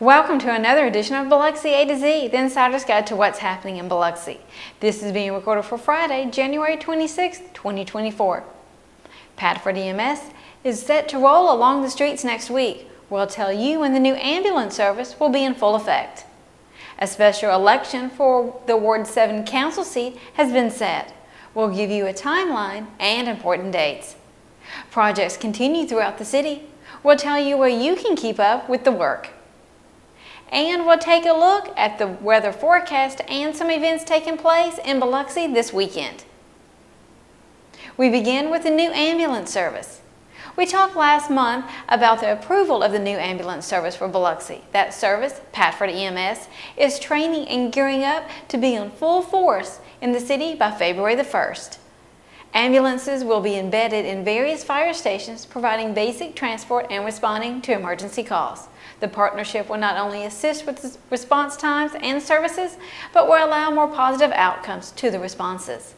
Welcome to another edition of Biloxi A to Z, the insider's guide to what's happening in Biloxi. This is being recorded for Friday, January 26, 2024. Pafford EMS is set to roll along the streets next week. We'll tell you when the new ambulance service will be in full effect. A special election for the Ward 7 council seat has been set. We'll give you a timeline and important dates. Projects continue throughout the city. We'll tell you where you can keep up with the work and we'll take a look at the weather forecast and some events taking place in Biloxi this weekend. We begin with the new ambulance service. We talked last month about the approval of the new ambulance service for Biloxi. That service, Pafford EMS, is training and gearing up to be in full force in the city by February the 1st. Ambulances will be embedded in various fire stations providing basic transport and responding to emergency calls. The partnership will not only assist with response times and services, but will allow more positive outcomes to the responses.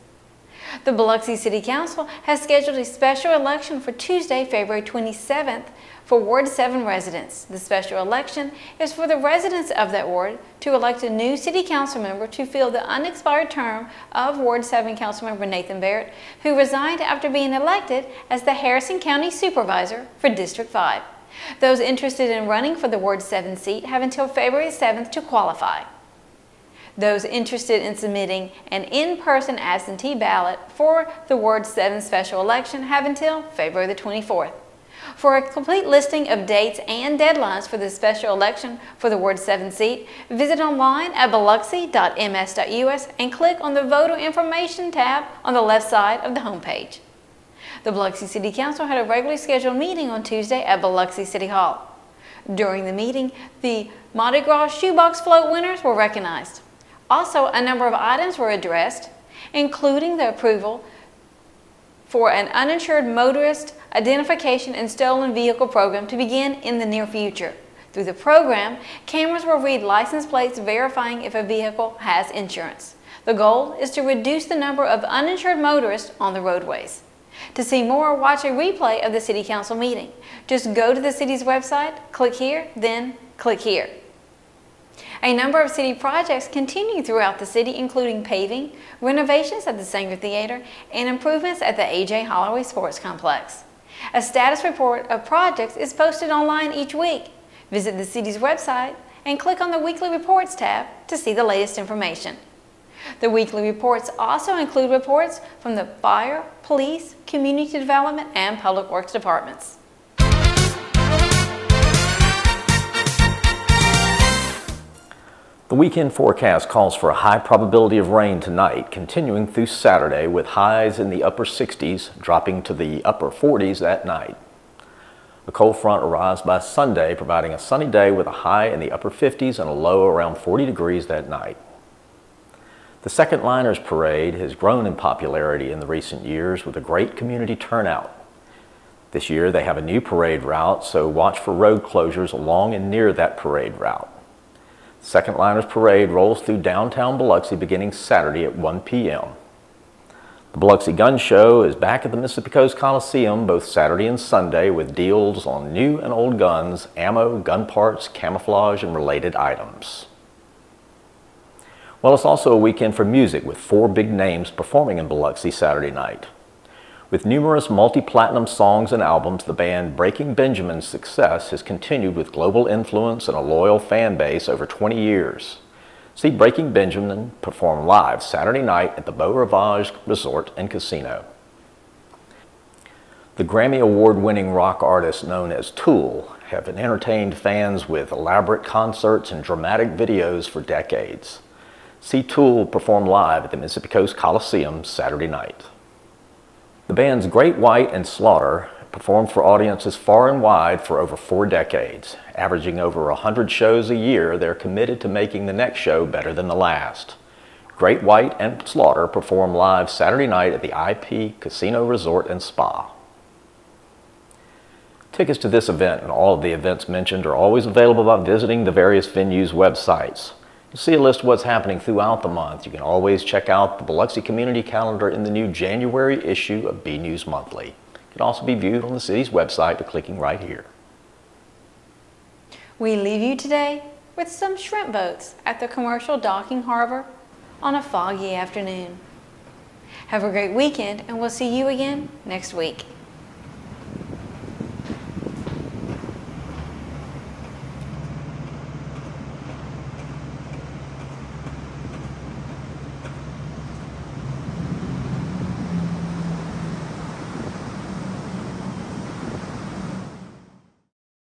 The Biloxi City Council has scheduled a special election for Tuesday, February 27th for Ward 7 residents. The special election is for the residents of that ward to elect a new city council member to fill the unexpired term of Ward 7 Councilmember Nathan Barrett, who resigned after being elected as the Harrison County Supervisor for District 5. Those interested in running for the Ward 7 seat have until February 7th to qualify. Those interested in submitting an in-person absentee ballot for the Ward 7 special election have until February the 24th. For a complete listing of dates and deadlines for the special election for the Ward 7 seat, visit online at biloxi.ms.us and click on the Voter Information tab on the left side of the homepage. The Biloxi City Council had a regularly scheduled meeting on Tuesday at Biloxi City Hall. During the meeting, the Mardi Gras shoebox float winners were recognized. Also, a number of items were addressed, including the approval for an uninsured motorist identification and stolen vehicle program to begin in the near future. Through the program, cameras will read license plates verifying if a vehicle has insurance. The goal is to reduce the number of uninsured motorists on the roadways. To see more, watch a replay of the City Council meeting. Just go to the city's website, click here, then click here. A number of city projects continue throughout the city, including paving, renovations at the Saenger Theater, and improvements at the A.J. Holloway Sports Complex. A status report of projects is posted online each week. Visit the city's website and click on the Weekly Reports tab to see the latest information. The weekly reports also include reports from the fire, police, community development, and public works departments. The weekend forecast calls for a high probability of rain tonight, continuing through Saturday with highs in the upper 60s, dropping to the upper 40s at night. A cold front arrives by Sunday, providing a sunny day with a high in the upper 50s and a low around 40 degrees that night. The Second Liners Parade has grown in popularity in the recent years with a great community turnout. This year they have a new parade route, so watch for road closures along and near that parade route. Second Liners Parade rolls through downtown Biloxi beginning Saturday at 1 p.m. The Biloxi Gun Show is back at the Mississippi Coast Coliseum both Saturday and Sunday with deals on new and old guns, ammo, gun parts, camouflage, and related items. Well, it's also a weekend for music with four big names performing in Biloxi Saturday night. With numerous multi-platinum songs and albums, the band Breaking Benjamin's success has continued with global influence and a loyal fan base over 20 years. See Breaking Benjamin perform live Saturday night at the Beau Rivage Resort and Casino. The Grammy Award-winning rock artists known as Tool have entertained fans with elaborate concerts and dramatic videos for decades. See Tool perform live at the Mississippi Coast Coliseum Saturday night. The bands Great White and Slaughter performed for audiences far and wide for over four decades. Averaging over 100 shows a year, they're committed to making the next show better than the last. Great White and Slaughter perform live Saturday night at the IP Casino Resort and Spa. Tickets to this event and all of the events mentioned are always available by visiting the various venues' websites. To see a list of what's happening throughout the month, you can always check out the Biloxi Community Calendar in the new January issue of B News Monthly. It can also be viewed on the city's website by clicking right here. We leave you today with some shrimp boats at the commercial docking harbor on a foggy afternoon. Have a great weekend and we'll see you again next week.